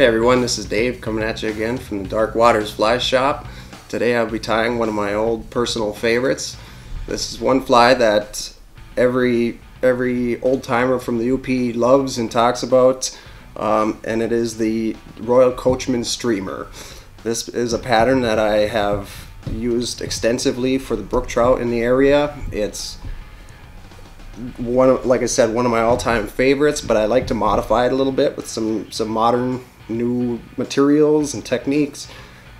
Hey everyone, this is Dave coming at you again from the Dark Waters Fly Shop. Today I'll be tying one of my old personal favorites. This is one fly that every every old timer from the UP loves and talks about, um, and it is the Royal Coachman Streamer. This is a pattern that I have used extensively for the brook trout in the area. It's one like I said, one of my all-time favorites, but I like to modify it a little bit with some some modern new materials and techniques.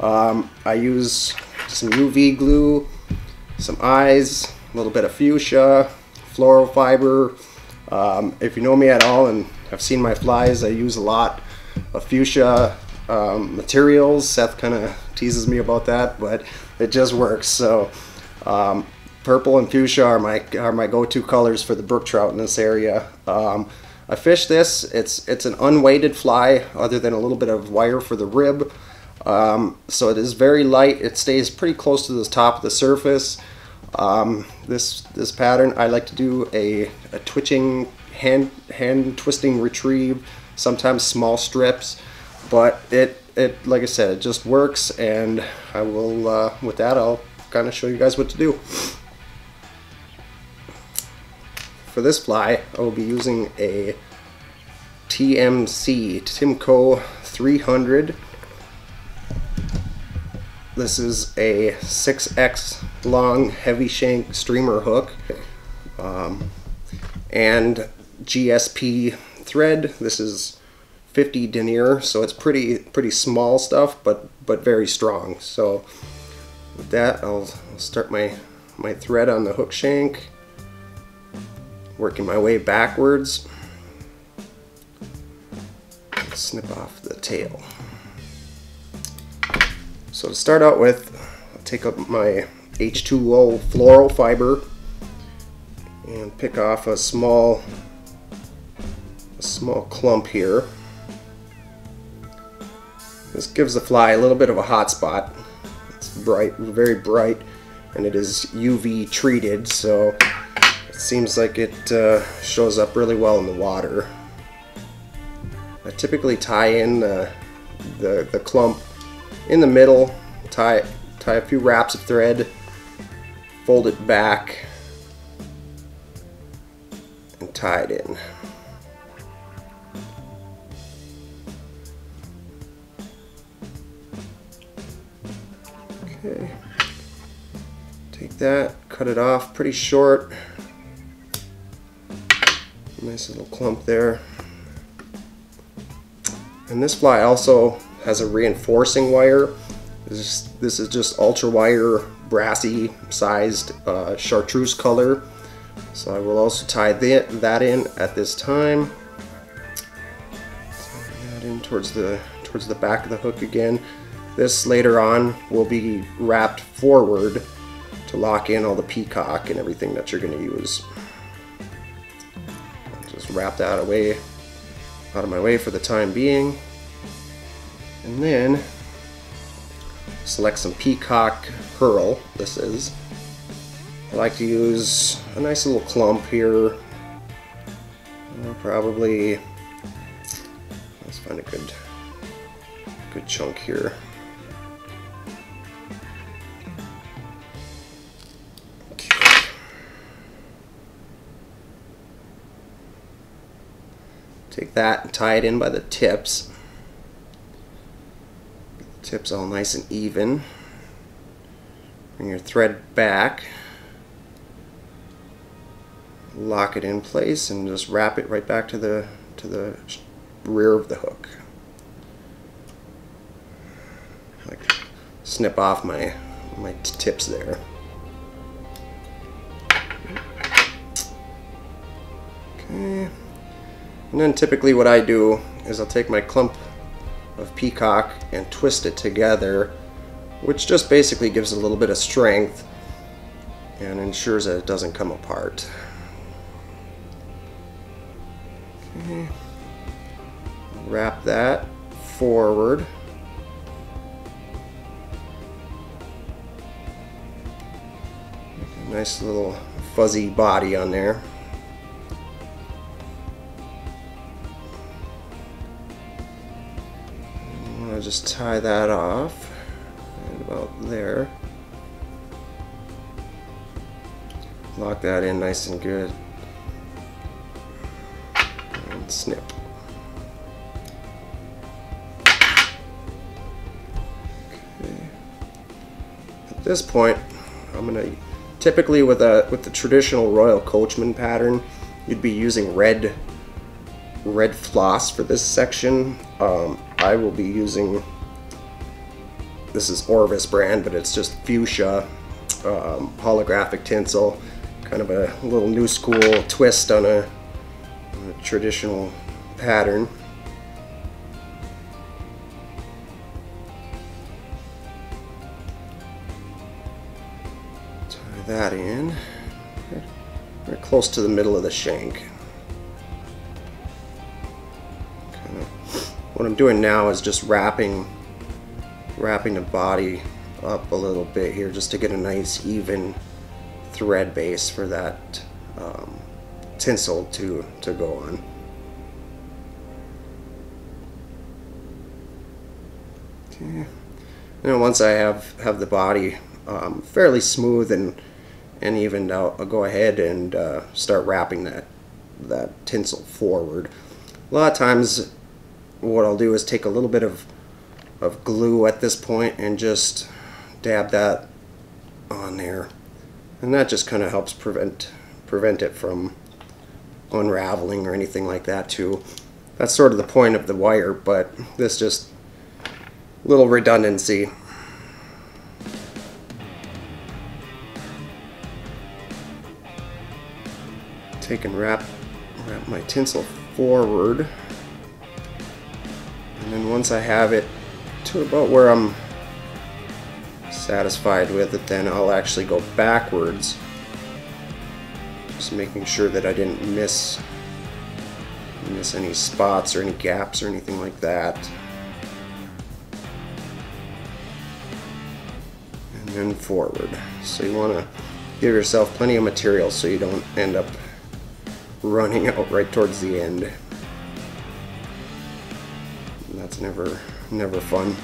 Um, I use some UV glue, some eyes, a little bit of fuchsia, floral fiber. Um, if you know me at all and have seen my flies, I use a lot of fuchsia um, materials. Seth kind of teases me about that, but it just works. So um, purple and fuchsia are my are my go-to colors for the brook trout in this area. I fish this. It's it's an unweighted fly, other than a little bit of wire for the rib. Um, so it is very light. It stays pretty close to the top of the surface. Um, this this pattern, I like to do a, a twitching hand hand twisting retrieve, sometimes small strips, but it it like I said, it just works. And I will uh, with that, I'll kind of show you guys what to do. For this fly, I will be using a TMC, Tiemco 300. This is a 6X long heavy shank streamer hook um, and GSP thread. This is 50 denier, so it's pretty pretty small stuff, but but very strong. So with that, I'll, start my my thread on the hook shank working my way backwards. Snip off the tail. So to start out with, I'll take up my H2O floral fiber and pick off a small a small clump here. This gives the fly a little bit of a hot spot. It's bright, very bright, and it is UV treated, so seems like it uh, shows up really well in the water. I typically tie in the, the, the clump in the middle, tie, tie a few wraps of thread, fold it back, and tie it in. Okay, take that, cut it off pretty short. Nice little clump there. And this fly also has a reinforcing wire. This is, this is just ultra wire, Brassie sized uh, chartreuse color. So I will also tie that, that in at this time. That in towards the towards the back of the hook again. This later on will be wrapped forward to lock in all the peacock and everything that you're going to use wrap that away out of my way for the time being. And then select some Peacock Herl, this is. I like to use a nice little clump here. Uh, probably, let's find a good, good chunk here. Take that and tie it in by the tips. The tips all nice and even. Bring your thread back. Lock it in place and just wrap it right back to the to the rear of the hook. Like snip off my my tips there. Okay. And then typically what I do is I'll take my clump of peacock and twist it together, which just basically gives a little bit of strength and ensures that it doesn't come apart. Okay. Wrap that forward. Nice little fuzzy body on there. To just tie that off and about there. Lock that in nice and good. And snip. Okay. At this point, I'm gonna typically with a with the traditional Royal Coachman pattern, you'd be using red red floss for this section. Um, I will be using this is Orvis brand, but it's just fuchsia um, holographic tinsel, kind of a little new school twist on a, on a traditional pattern. Tie that in, right close to the middle of the shank. What I'm doing now is just wrapping wrapping the body up a little bit here just to get a nice even thread base for that um, tinsel to, to go on. Okay. And once I have, have the body um, fairly smooth and, and out, I'll go ahead and uh, start wrapping that, that tinsel forward. A lot of times what I'll do is take a little bit of of glue at this point and just dab that on there. And that just kind of helps prevent prevent it from unraveling or anything like that too. That's sort of the point of the wire but this just little redundancy. Take and wrap wrap my tinsel forward and then once I have it to about where I'm satisfied with it, then I'll actually go backwards. Just making sure that I didn't miss miss any spots or any gaps or anything like that. And then forward. So you want to give yourself plenty of material so you don't end up running out right towards the end that's never never fun.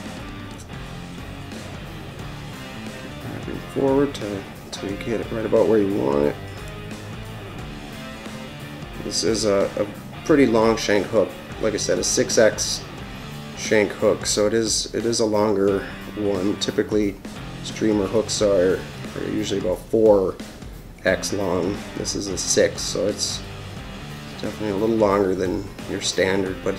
Moving forward to you get it right about where you want it. This is a, a pretty long shank hook. Like I said, a 6x shank hook, so it is it is a longer one. Typically, streamer hooks are, are usually about 4x long. This is a 6, so it's definitely a little longer than your standard, but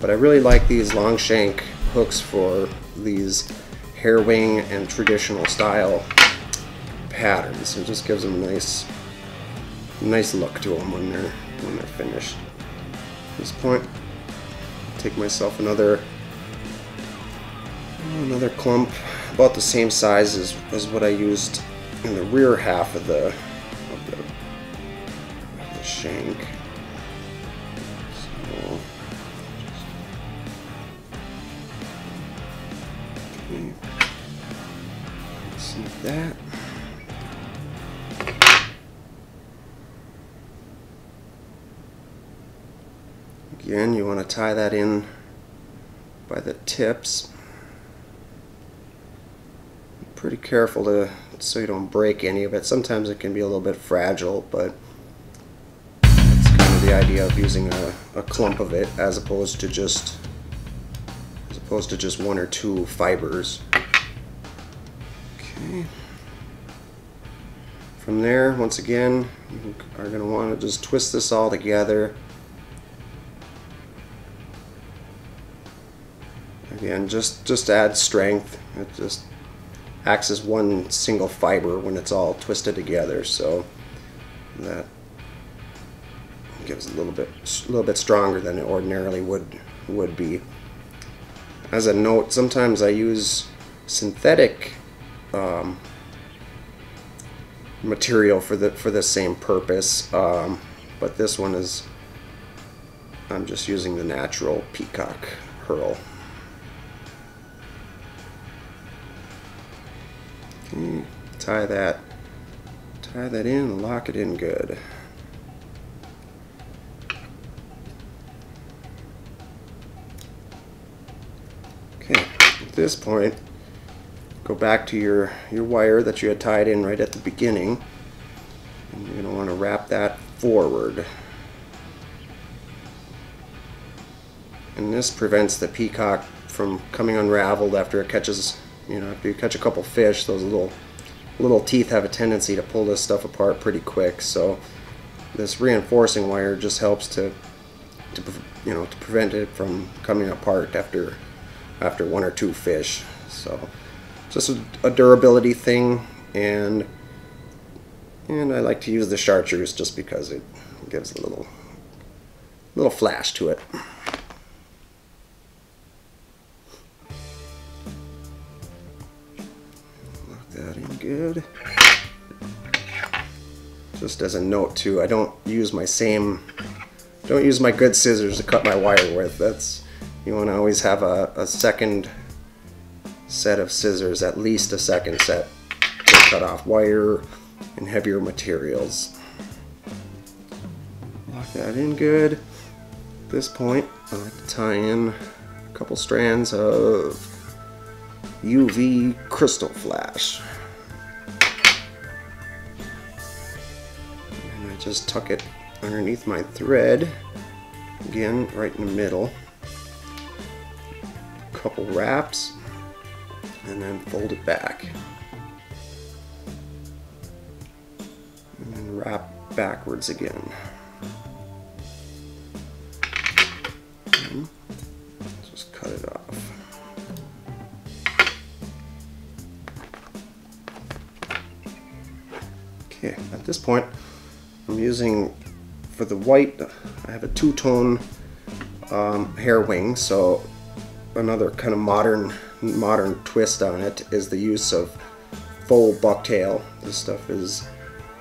but I really like these long shank hooks for these hair wing and traditional style patterns. It just gives them a nice, nice look to them when they're when they're finished. At this point, take myself another another clump about the same size as, as what I used in the rear half of the, of the, of the shank. That. Again, you want to tie that in by the tips. Pretty careful to so you don't break any of it. Sometimes it can be a little bit fragile, but it's kind of the idea of using a, a clump of it as opposed to just as opposed to just one or two fibers. Okay. From there, once again, you are going to want to just twist this all together. Again, just, just add strength. It just acts as one single fiber when it's all twisted together. So that gives a little bit, a little bit stronger than it ordinarily would would be. As a note, sometimes I use synthetic um, material for the for the same purpose. Um, but this one is I'm just using the natural peacock herl okay, tie that tie that in lock it in good. Okay at this point, go back to your, your wire that you had tied in right at the beginning. And you're going to want to wrap that forward. And this prevents the peacock from coming unraveled after it catches, you know, after you catch a couple fish, those little little teeth have a tendency to pull this stuff apart pretty quick. So this reinforcing wire just helps to, to you know, to prevent it from coming apart after after one or two fish. So just a, a durability thing, and and I like to use the chartreuse just because it gives a little little flash to it. Lock that in good. Just as a note too, I don't use my same don't use my good scissors to cut my wire with. That's you want to always have a, a second set of scissors, at least a second set to cut off wire and heavier materials. Lock that in good. At this point, I like to tie in a couple strands of UV crystal flash. And I just tuck it underneath my thread, again right in the middle. A couple wraps, and then fold it back. And then wrap backwards again. Just cut it off. Okay, at this point, I'm using, for the white, I have a two-tone um, hair wing, so another kind of modern modern twist on it is the use of faux bucktail. This stuff is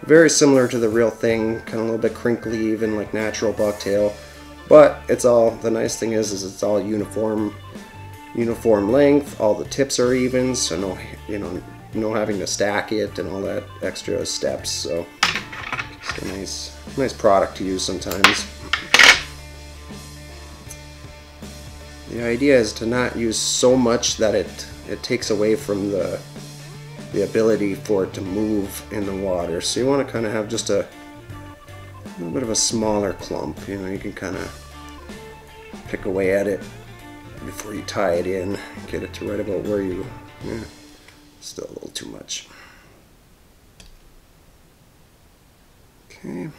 very similar to the real thing, kind of a little bit crinkly, even like natural bucktail. But it's all, the nice thing is, is it's all uniform, uniform length, all the tips are even, so no, you know, no having to stack it and all that extra steps, so it's a nice, nice product to use sometimes. The idea is to not use so much that it, it takes away from the, the ability for it to move in the water. So you want to kind of have just a, a little bit of a smaller clump. You know, you can kind of pick away at it before you tie it in. Get it to right about where you, yeah, still a little too much. Okay.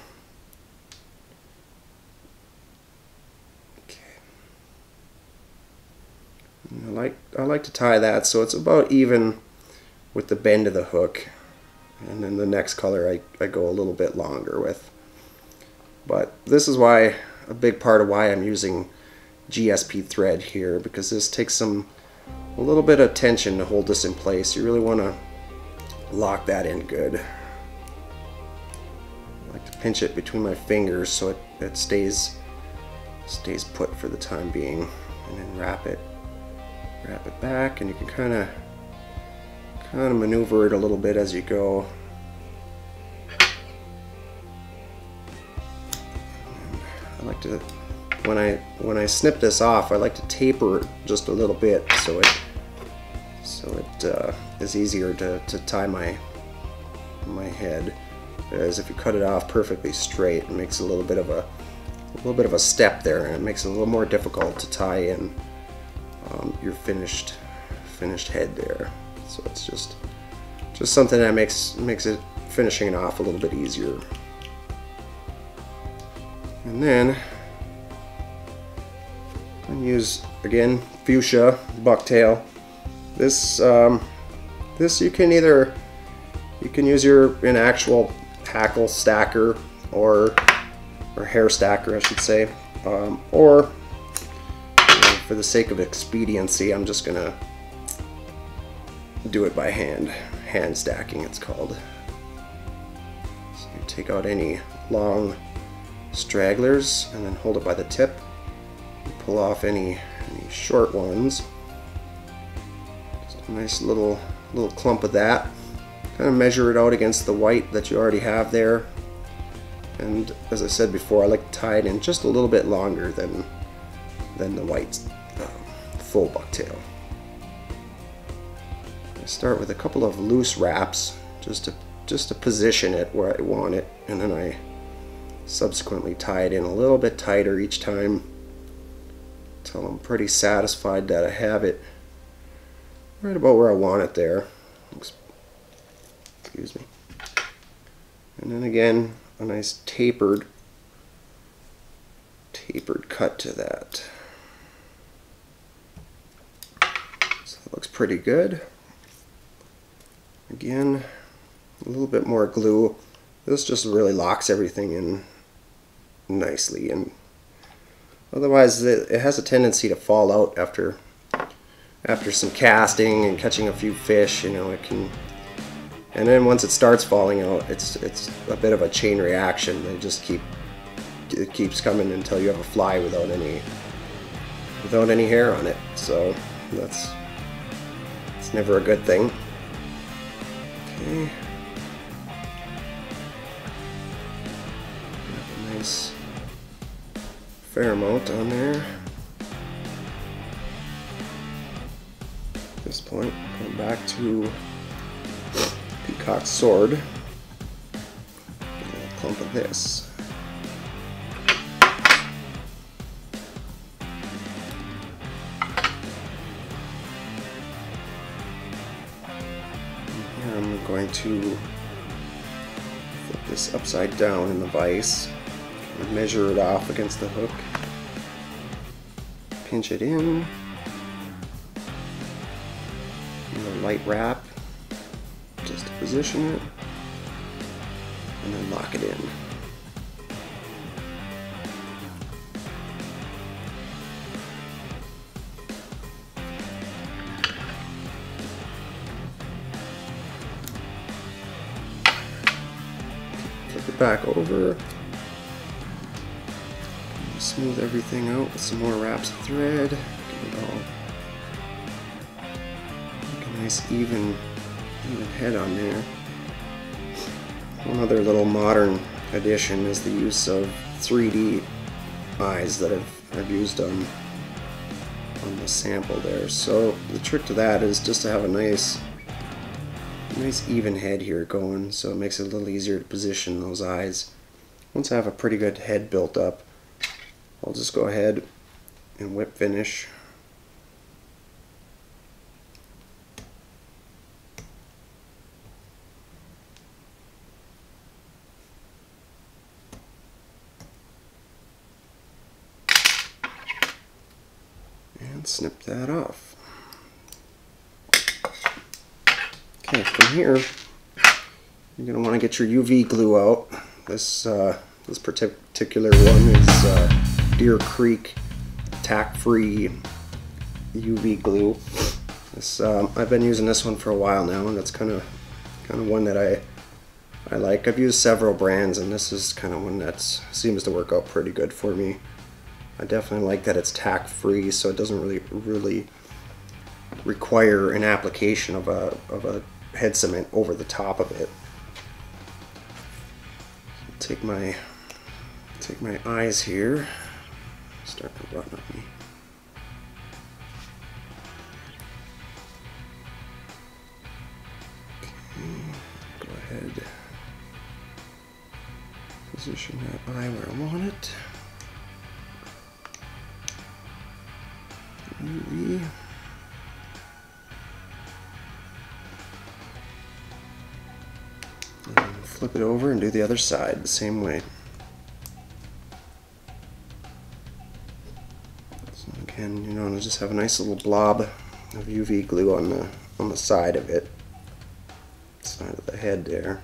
I like I like to tie that so it's about even with the bend of the hook and then the next color I, I go a little bit longer with. But this is why a big part of why I'm using GSP thread here because this takes some a little bit of tension to hold this in place. You really want to lock that in good. I like to pinch it between my fingers so it, it stays stays put for the time being and then wrap it wrap it back and you can kind of kind of maneuver it a little bit as you go. I like to when I when I snip this off I like to taper it just a little bit so it so it uh, is easier to, to tie my my head. Whereas if you cut it off perfectly straight it makes a little bit of a, a little bit of a step there and it makes it a little more difficult to tie in um, your finished finished head there. So it's just just something that makes makes it finishing it off a little bit easier. And then use again fuchsia bucktail. This um, this you can either you can use your an actual hackle stacker or or hair stacker I should say um, or for the sake of expediency, I'm just gonna do it by hand. Hand stacking, it's called. So you take out any long stragglers and then hold it by the tip. Pull off any, any short ones. Just a nice little little clump of that. Kind of measure it out against the white that you already have there. And as I said before, I like to tie it in just a little bit longer than than the white full bucktail. start with a couple of loose wraps just to just to position it where I want it and then I subsequently tie it in a little bit tighter each time until I'm pretty satisfied that I have it right about where I want it there. Excuse me. And then again a nice tapered tapered cut to that it looks pretty good. Again a little bit more glue. This just really locks everything in nicely and otherwise it has a tendency to fall out after after some casting and catching a few fish you know it can and then once it starts falling out it's it's a bit of a chain reaction. They just keep it keeps coming until you have a fly without any without any hair on it. So that's it's never a good thing okay nice fair amount on there. At this point, going back to Peacock's sword. A clump of this. Going to flip this upside down in the vise measure it off against the hook. Pinch it in. light wrap just to position it. And then lock it in. Back over smooth everything out with some more wraps of thread. Get it all make a nice even, even head on there. One other little modern addition is the use of 3D eyes that I've, I've used on on the sample there. So the trick to that is just to have a nice nice even head here going so it makes it a little easier to position those eyes. Once I have a pretty good head built up, I'll just go ahead and whip finish. And snip that off. Okay, from here, you're going to want to get your UV glue out. This, uh, this particular one is uh, Deer Creek tack-free UV glue. This, um, I've been using this one for a while now, and that's kind of kind of one that I I like. I've used several brands, and this is kind of one that seems to work out pretty good for me. I definitely like that it's tack-free, so it doesn't really really require an application of a of a head cement over the top of it. Take my take my eyes here start to run on me. Okay, go ahead. Position that eye where I want it. UV. Flip it over and do the other side the same way. Again, you know just have a nice little blob of UV glue on the on the side of it. Side of the head there.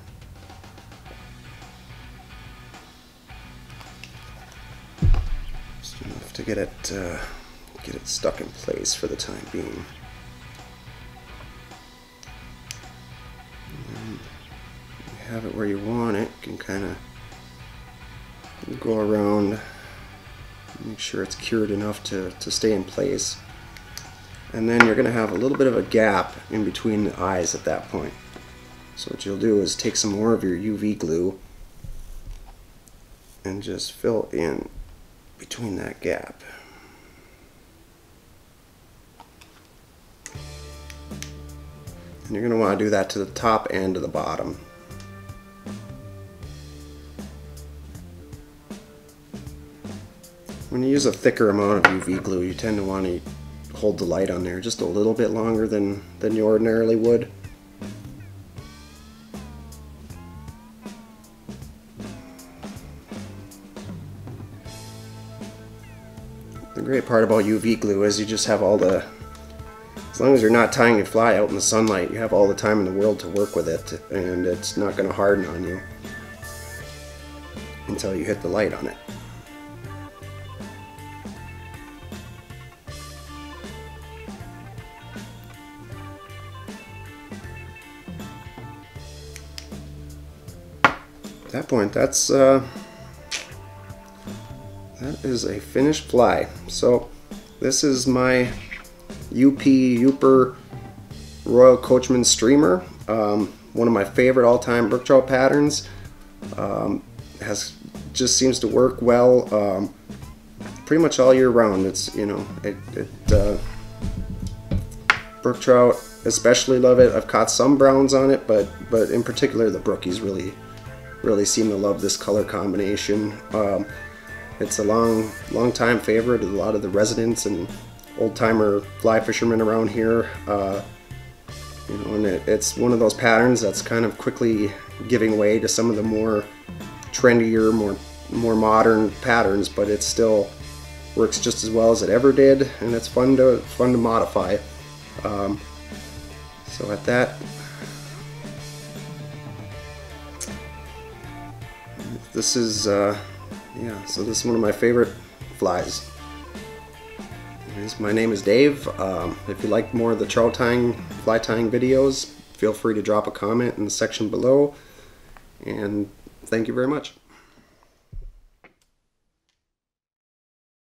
Just enough to get it uh, get it stuck in place for the time being have it where you want it you can kind of go around Make sure it's cured enough to, to stay in place. And then you're going to have a little bit of a gap in between the eyes at that point. So what you'll do is take some more of your UV glue and just fill in between that gap. And you're going to want to do that to the top and to the bottom. When you use a thicker amount of UV glue, you tend to want to hold the light on there just a little bit longer than, than you ordinarily would. The great part about UV glue is you just have all the, as long as you're not tying your fly out in the sunlight, you have all the time in the world to work with it and it's not going to harden on you until you hit the light on it. That point, that's uh, that is a finished fly. So this is my UP Yooper Royal Coachman Streamer. Um, one of my favorite all-time brook trout patterns. Um, has just seems to work well um, pretty much all year round. It's you know it, it uh, brook trout especially love it. I've caught some browns on it, but but in particular the brookies really really seem to love this color combination. Um, it's a long, long time favorite of a lot of the residents and old timer fly fishermen around here. Uh, you know, and it, it's one of those patterns that's kind of quickly giving way to some of the more trendier, more more modern patterns, but it still works just as well as it ever did, and it's fun to fun to modify. Um, so at that, this is. Uh, yeah, so this is one of my favorite flies. My name is Dave. Um, if you like more of the trout tying, fly tying videos, feel free to drop a comment in the section below. And thank you very much.